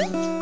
you